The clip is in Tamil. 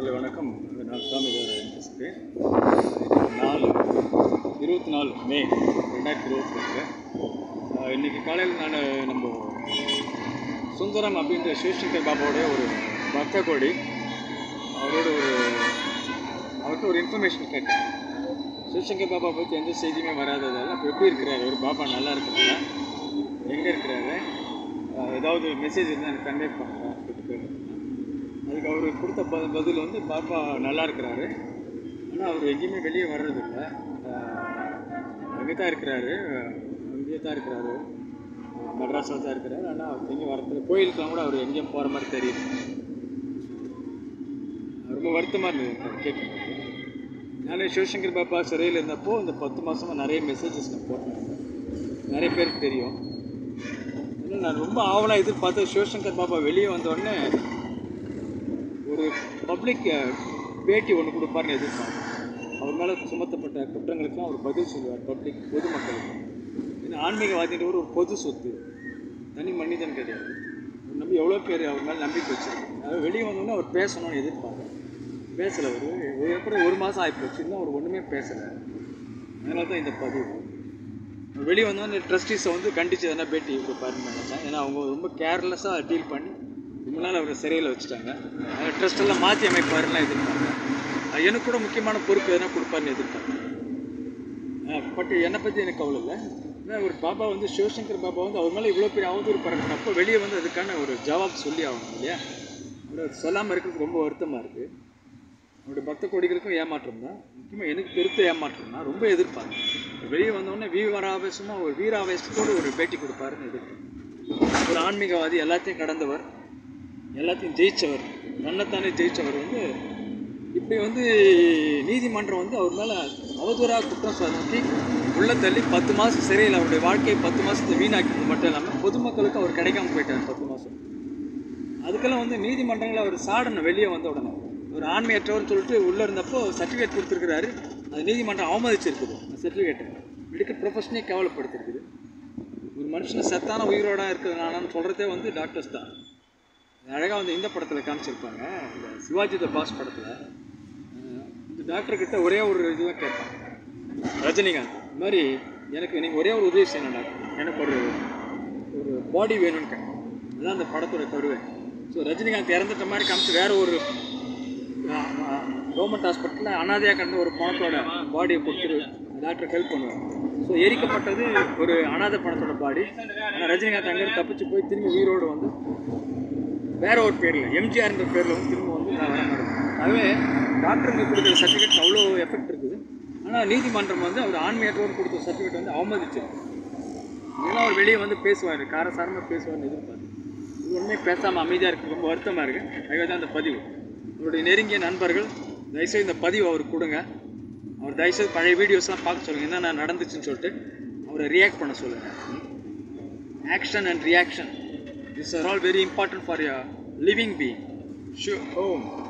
அன்பானவர்களே வணக்கம். நான் சுவாமி தேவராஜன் பேசுகிறேன். நாலு இருபத்தி நாலு மே ரெண்டாயிரத்தி இருபத்தி ரெண்டு இன்றைக்கி காலையில் நான் நம்ம சுந்தரம் அப்படின்ற சிவசங்கர் பாபாவோட ஒரு பக்த கோடி அவரோட ஒரு அவர்கிட்ட ஒரு இன்ஃபர்மேஷன் கேட்டேன். சிவசங்கர் பாபா பற்றி எந்த செய்தியுமே வராததால் இப்போ எப்படி இருக்கிறாரு? ஒரு பாபா நல்லா இருக்கிறாரா? எங்கே இருக்கிறாரு? ஏதாவது மெசேஜ் இருந்தால் எனக்கு கன்வே பண்ணுறேன் சொல்லிட்டு அதுக்கு அவர் கொடுத்த ப பதில் வந்து பாப்பா நல்லா இருக்கிறாரு. ஆனால் அவர் எங்கேயுமே வெளியே வர்றதில்ல. அங்கே தான் இருக்கிறாரு. அங்கேயே தான் இருக்கிறாரு. மெட்ராஸில் தான் இருக்கிறாரு. ஆனால் அவர் எங்கேயும் வரதில்லை. கோயிலுக்கெலாம் கூட அவர் எங்கேயும் போகிற மாதிரி தெரியுது ரொம்ப வருத்தமாக இருந்தது. எனக்கு கேட்கும்போது நானே சிவசங்கர் பாப்பா சிறையில் இருந்தப்போ இந்த பத்து மாதமாக நிறைய மெசேஜஸ் நான் போட்டேன். நிறைய பேருக்கு தெரியும். இன்னும் நான் ரொம்ப ஆவலாக எதிர்பார்த்து சிவசங்கர் பாப்பா வெளியே வந்தோடனே ஒரு பப்ளிக் பேட்டி ஒன்று கொடுப்பார்னு எதிர்பார்க்கணும் அவர் மேலே சுமத்தப்பட்ட குற்றங்களுக்கெல்லாம் அவர் பதில் சொல்லுவார் பப்ளிக் பொதுமக்களுக்கு. ஏன்னா ஆன்மீகவாதின்ற ஒரு பொது சொத்து. தனி மனிதன் கிடையாது. நம்பி எவ்வளோ பேர் அவர் மேலே நம்பிக்கை வச்சிருக்காங்க. அதாவது வெளியே வந்தோடனே அவர் பேசணும்னு எதிர்பார்த்தேன் பேசலை அவர். ஒரு அப்புறம் ஒரு மாதம் ஆகிப்போச்சு இன்னும் அவர் ஒன்றுமே பேசலை. அதனால தான் இந்த பதிவு. வெளியே வந்தோடனே ட்ரஸ்டீஸை வந்து கண்டித்து எதனா பேட்டி கொடுப்பாருன்னு நினச்சேன். ஏன்னா அவங்க ரொம்ப கேர்லெஸ்ஸாக டீல் பண்ணி ரொம்ப நாள் அவரை சிறையில் வச்சுட்டாங்க. அந்த ட்ரஸ்ட் எல்லாம் மாற்றி அமைப்பாருலாம் எதிர்பார்த்தேன் எனக்கு கூட முக்கியமான பொறுப்பு எதனா கொடுப்பாருன்னு எதிர்பார்த்தேன் பட் என்னை பற்றி எனக்கு கவலை இல்லை. ஏன்னா ஒரு பாபா வந்து சிவசங்கர் பாபா வந்து அவர் மேலே இவ்வளோ பெரிய அவதூறு பறக்கிறப்போ வெளியே வந்து அதுக்கான ஒரு ஜவாப் சொல்லி ஆகணும் இல்லையா? அவர் சொல்லாமல் இருக்கிறதுக்கு ரொம்ப வருத்தமாக இருக்குது அவருடைய பக்த கோடிகளுக்கும் ஏமாற்றம் தான். முக்கியமாக எனக்கு பெருத்த ஏமாற்றம் தான். ரொம்ப எதிர்பார்த்தேன் வெளியே வந்தோடனே வீராவேசமாக ஒரு வீராவேசத்தோடு ஒரு பேட்டி கொடுப்பாருன்னு எதிர்பார்த்தேன் ஒரு ஆன்மீகவாதி எல்லாத்தையும் கடந்தவர். எல்லாத்தையும் ஜெயித்தவர் தன்னைத்தானே ஜெயித்தவர் வந்து இப்படி வந்து நீதிமன்றம் வந்து அவர் மேலே அவதூறாக குற்றம் சுமத்தி உள்ள தள்ளி பத்து மாதம் சிறையில் அவருடைய வாழ்க்கையை பத்து மாதத்தை வீணாக்கினது மட்டும் இல்லாமல் பொதுமக்களுக்கு அவர் கிடைக்காம போயிட்டார் பத்து மாதம் அதுக்கெல்லாம் வந்து நீதிமன்றங்களில் அவர் சாடணும் வெளியே வந்த உடனே ஒரு ஆண்மையற்றவர்னு சொல்லிட்டு உள்ளே இருந்தப்போ சர்டிஃபிகேட் கொடுத்துருக்கிறாரு. அது நீதிமன்றம் அவமதிச்சிருக்குது அந்த சர்டிஃபிகேட்டை மெடிக்கல் ப்ரொஃபஷனே கேவலப்படுத்திருக்குது. ஒரு மனுஷன் சத்தான உயிரோட இருக்கிறதுனான்னு சொல்கிறதே வந்து டாக்டர்ஸ் தான். அழகாக வந்து இந்த படத்தில் காமிச்சிருப்பாங்க. இந்த சிவாஜி த பாஸ் படத்தில். இந்த டாக்டர் கிட்ட ஒரே ஒரு இதுதான் கேட்பான் ரஜினிகாந்த் இந்த மாதிரி எனக்கு நீங்கள் ஒரே ஒரு உதவி செய்யணும் டாக்டர் எனக்கு ஒரு ஒரு பாடி வேணும்னு கேட்பேன் அதுதான் அந்த படத்தோட கருவை. ஸோ ரஜினிகாந்த் இறந்துட்ட மாதிரி காமிச்சு வேறு ஒரு கவர்மெண்ட் ஹாஸ்பிட்டலில் அனாதையாக கிடந்த ஒரு பணத்தோட பாடியை கொடுத்துரு டாக்டர் ஹெல்ப் பண்ணுவார். ஸோ எரிக்கப்பட்டது ஒரு அனாதை பணத்தோட பாடி ஆனால் ரஜினிகாந்த் அங்கேருந்து தப்பிச்சு போய் திரும்பி உயிரோடு வந்து வேற ஒரு பேரில் எம்ஜிஆர்ன்ற பேரில் வந்து திரும்ப வந்து நான் வர அதுவே டாக்டருக்கு கொடுத்த சர்டிஃபிகேட் அவ்வளோ எஃபெக்ட் இருக்குது. ஆனால் நீதிமன்றம் வந்து அவர் ஆண்மையற்றோடு கொடுத்த சர்டிஃபிகேட் வந்து அவமதிச்சு ஏன்னா அவர் வெளியே வந்து பேசுவார். காரசாரமாக பேசுவார்னு எதிர்பார்த்து. இது ஒன்றுமே பேசாமல் அமைதியாக இருக்குது ரொம்ப வருத்தமாக இருக்குது அதுவே தான் அந்த பதிவு. அவருடைய நெருங்கிய நண்பர்கள் தயவுசெய்து இந்த பதிவு அவருக்கு கொடுங்க. அவர் தயவுசெய்து பழைய வீடியோஸ்லாம் பார்க்க சொல்லுங்கள் என்னென்ன நடந்துச்சுன்னு சொல்லிட்டு அவரை ரியாக்ட் பண்ண சொல்லுங்கள் action and reaction These are all very important for your living being. Sure. Home.